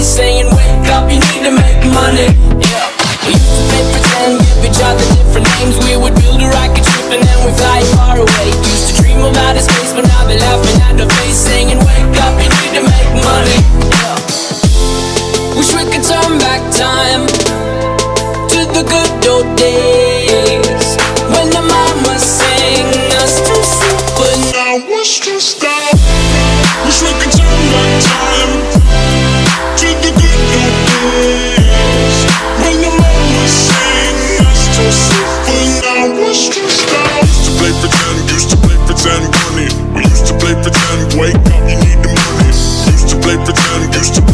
at saying, Wake up, you need to make money. Yeah. We used to play pretend, give each other different names. We would build a rocket ship and then we'd fly far away. Used to dream of outer space, but now they're laughing at the face, saying, pretend, wake up, you need the money. Used to play pretend, used to